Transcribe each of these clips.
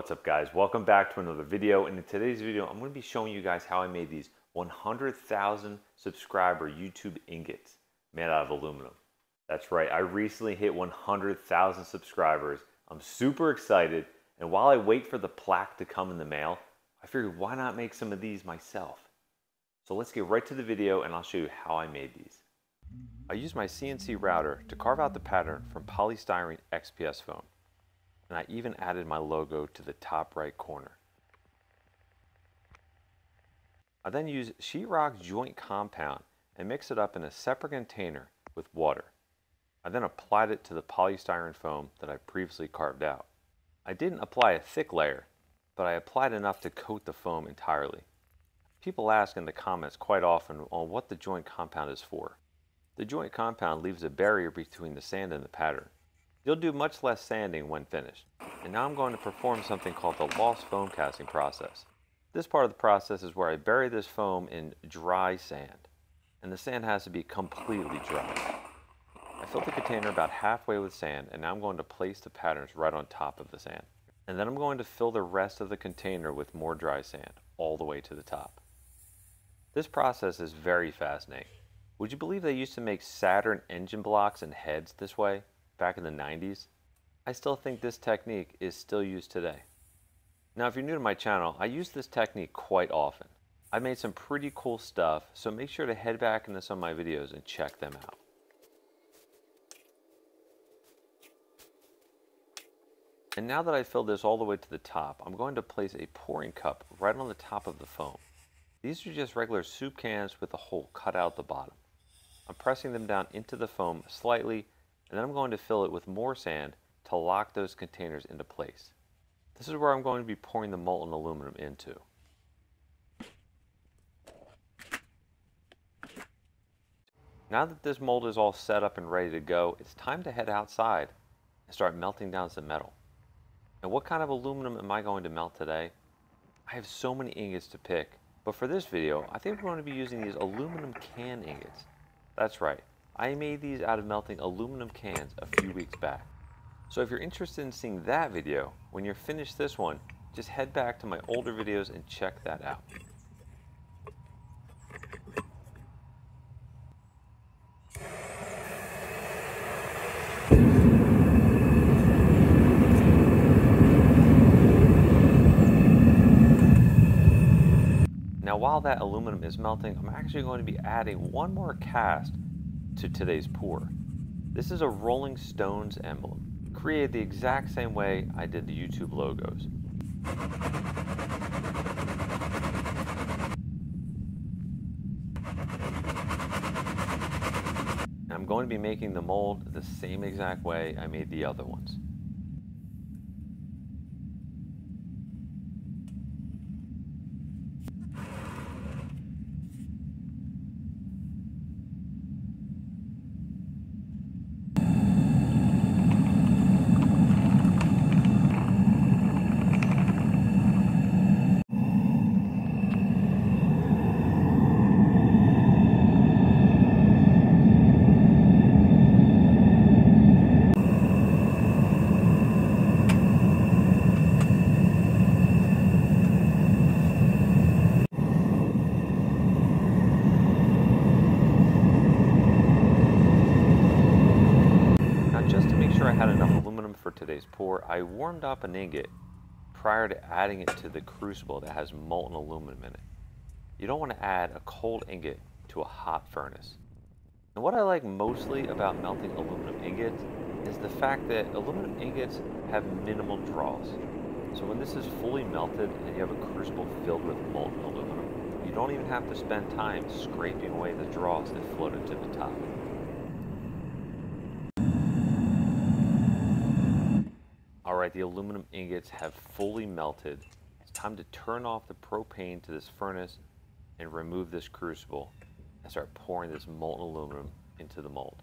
What's up guys? Welcome back to another video and in today's video I'm going to be showing you guys how I made these 100,000 subscriber YouTube ingots made out of aluminum. That's right, I recently hit 100,000 subscribers. I'm super excited and while I wait for the plaque to come in the mail, I figured why not make some of these myself. So let's get right to the video and I'll show you how I made these. I used my CNC router to carve out the pattern from polystyrene XPS foam and I even added my logo to the top right corner. I then used sheetrock joint compound and mixed it up in a separate container with water. I then applied it to the polystyrene foam that I previously carved out. I didn't apply a thick layer, but I applied enough to coat the foam entirely. People ask in the comments quite often on what the joint compound is for. The joint compound leaves a barrier between the sand and the pattern. You'll do much less sanding when finished. And now I'm going to perform something called the lost foam casting process. This part of the process is where I bury this foam in dry sand. And the sand has to be completely dry. I filled the container about halfway with sand and now I'm going to place the patterns right on top of the sand. And then I'm going to fill the rest of the container with more dry sand all the way to the top. This process is very fascinating. Would you believe they used to make Saturn engine blocks and heads this way? Back in the 90s, I still think this technique is still used today. Now if you're new to my channel, I use this technique quite often. I've made some pretty cool stuff, so make sure to head back into some of my videos and check them out. And now that I've filled this all the way to the top, I'm going to place a pouring cup right on the top of the foam. These are just regular soup cans with a hole cut out the bottom. I'm pressing them down into the foam slightly and then I'm going to fill it with more sand to lock those containers into place. This is where I'm going to be pouring the molten aluminum into. Now that this mold is all set up and ready to go, it's time to head outside and start melting down some metal. And what kind of aluminum am I going to melt today? I have so many ingots to pick, but for this video, I think we're going to be using these aluminum can ingots. That's right, I made these out of melting aluminum cans a few weeks back. So if you're interested in seeing that video, when you're finished this one, just head back to my older videos and check that out. Now while that aluminum is melting, I'm actually going to be adding one more cast to today's pour. This is a Rolling Stones emblem, created the exact same way I did the YouTube logos. And I'm going to be making the mold the same exact way I made the other ones. sure I had enough aluminum for today's pour, I warmed up an ingot prior to adding it to the crucible that has molten aluminum in it. You don't want to add a cold ingot to a hot furnace. And what I like mostly about melting aluminum ingots is the fact that aluminum ingots have minimal dross. So when this is fully melted and you have a crucible filled with molten aluminum, you don't even have to spend time scraping away the dross that floated to the top. Alright, the aluminum ingots have fully melted. It's time to turn off the propane to this furnace and remove this crucible and start pouring this molten aluminum into the mold.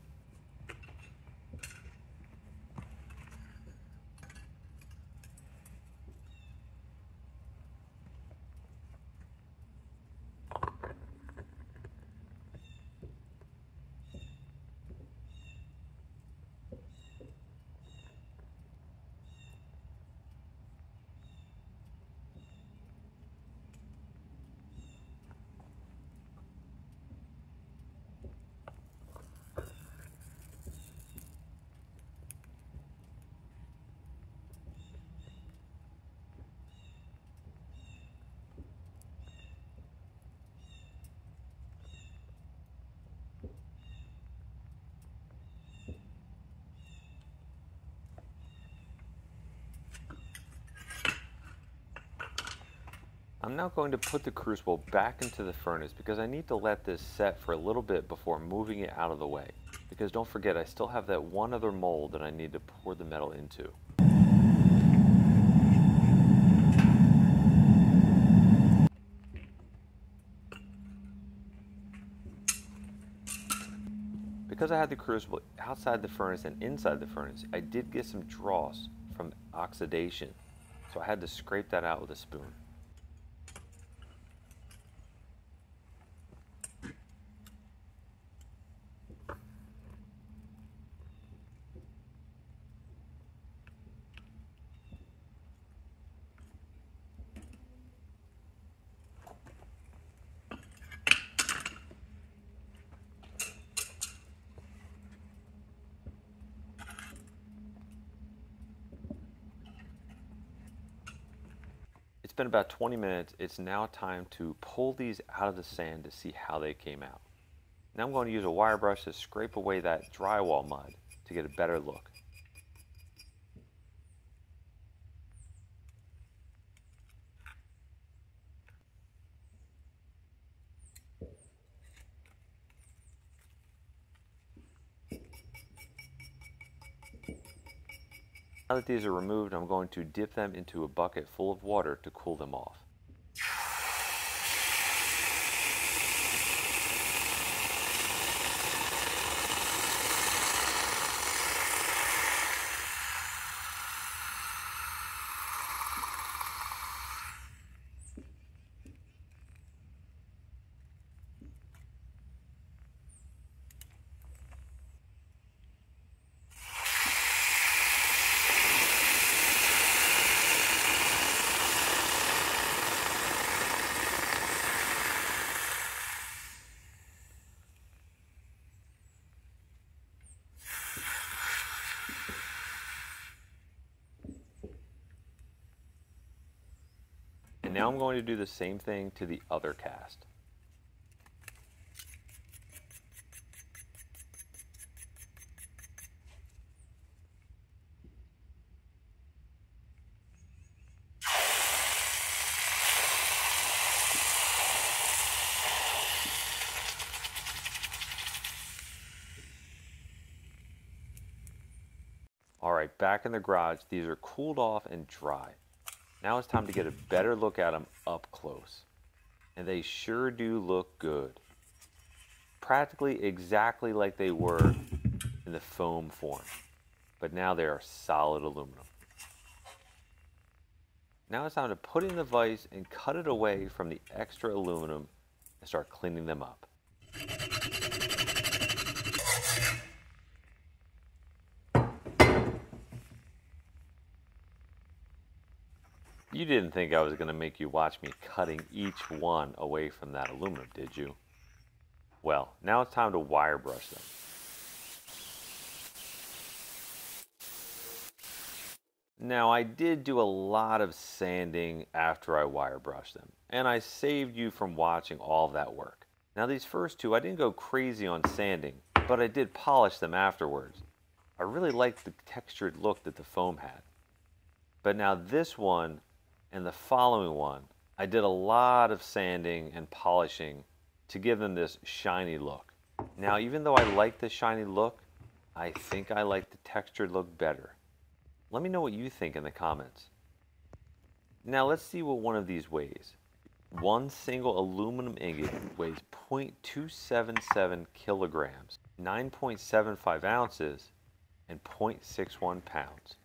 I'm now going to put the crucible back into the furnace because I need to let this set for a little bit before moving it out of the way. Because don't forget, I still have that one other mold that I need to pour the metal into. Because I had the crucible outside the furnace and inside the furnace, I did get some dross from oxidation. So I had to scrape that out with a spoon. Been about 20 minutes. It's now time to pull these out of the sand to see how they came out. Now I'm going to use a wire brush to scrape away that drywall mud to get a better look. Now that these are removed, I'm going to dip them into a bucket full of water to cool them off. Now I'm going to do the same thing to the other cast. All right, back in the garage, these are cooled off and dry. Now it's time to get a better look at them up close. And they sure do look good. Practically exactly like they were in the foam form. But now they are solid aluminum. Now it's time to put in the vise and cut it away from the extra aluminum and start cleaning them up. You didn't think I was going to make you watch me cutting each one away from that aluminum, did you? Well, now it's time to wire brush them. Now I did do a lot of sanding after I wire brushed them, and I saved you from watching all that work. Now these first two, I didn't go crazy on sanding, but I did polish them afterwards. I really liked the textured look that the foam had. But now this one, and the following one, I did a lot of sanding and polishing to give them this shiny look. Now, even though I like the shiny look, I think I like the textured look better. Let me know what you think in the comments. Now let's see what one of these weighs. One single aluminum ingot weighs 0.277 kilograms, 9.75 ounces, and 0.61 pounds.